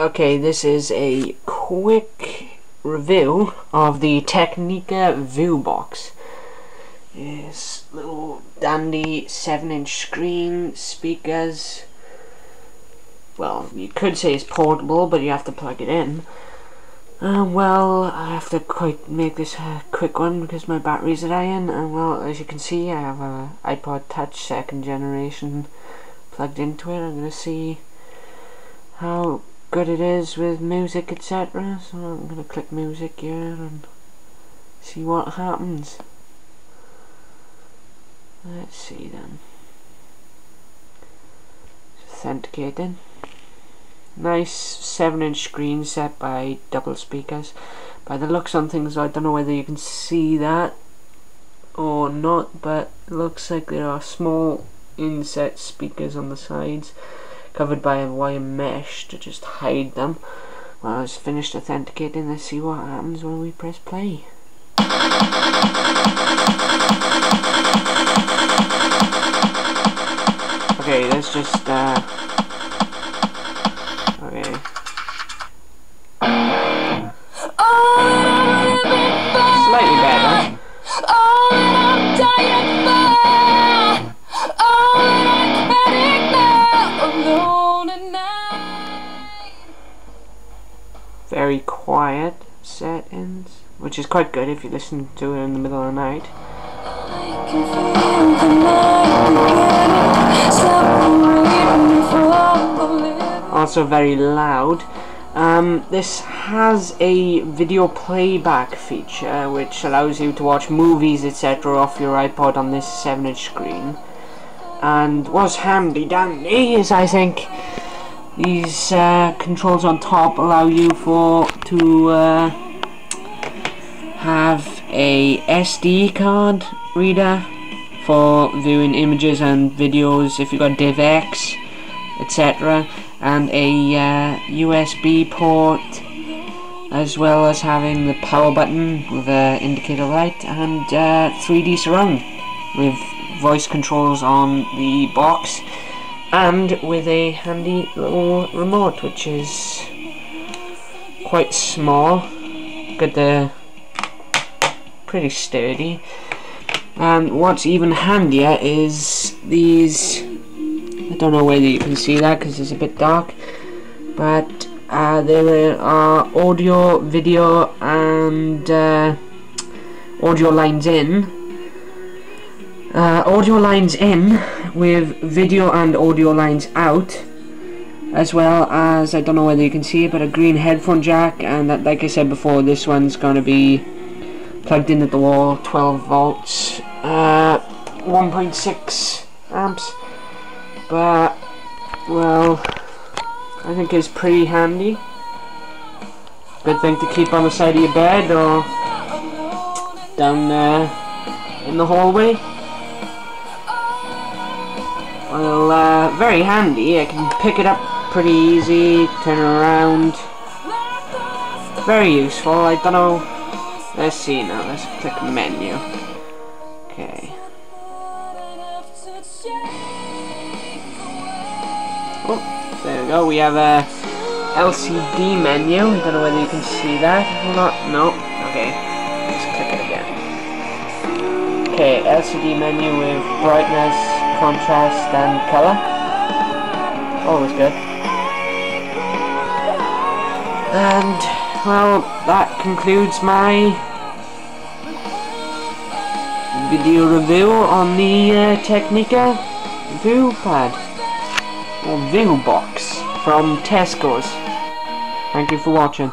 Okay, this is a quick review of the Technika ViewBox. This little dandy 7 inch screen, speakers. Well, you could say it's portable, but you have to plug it in. Uh, well, I have to quite make this a quick one because my batteries are dying. And well, as you can see, I have a iPod Touch second generation plugged into it. I'm gonna see how good it is with music etc so I'm gonna click music here and see what happens. Let's see then. Authenticating. nice 7 inch screen set by double speakers. By the looks on things I don't know whether you can see that or not but looks like there are small inset speakers on the sides covered by a wire mesh to just hide them. Well, I was finished authenticating, let's see what happens when we press play. Okay, let's just, uh, very quiet settings, which is quite good if you listen to it in the middle of the night. Also very loud. Um, this has a video playback feature which allows you to watch movies etc off your iPod on this 7 inch screen and was handy dandy as I think these uh, controls on top allow you for to uh, have a SD card reader for viewing images and videos if you've got DivX etc and a uh, USB port as well as having the power button with an indicator light and 3D uh, surround with voice controls on the box and with a handy little remote which is quite small got the pretty sturdy. And what's even handier is these I don't know whether you can see that because it's a bit dark but uh, there are audio, video and uh, audio lines in. Uh, audio lines in with video and audio lines out as well as I don't know whether you can see it but a green headphone jack and that, like I said before this one's gonna be plugged in at the wall 12 volts uh, 1.6 amps. But well I think it's pretty handy. Good thing to keep on the side of your bed or down there in the hallway well, uh, very handy. I can pick it up pretty easy, turn around. Very useful. I don't know. Let's see now. Let's click menu. Okay. Oh, there we go. We have a LCD menu. I don't know whether you can see that or not. No. Okay. Let's click it again. Okay, LCD menu with brightness, contrast and colour. Always good. And, well, that concludes my video review on the uh, Technika ViewPad or ViewBox from Tesco's. Thank you for watching.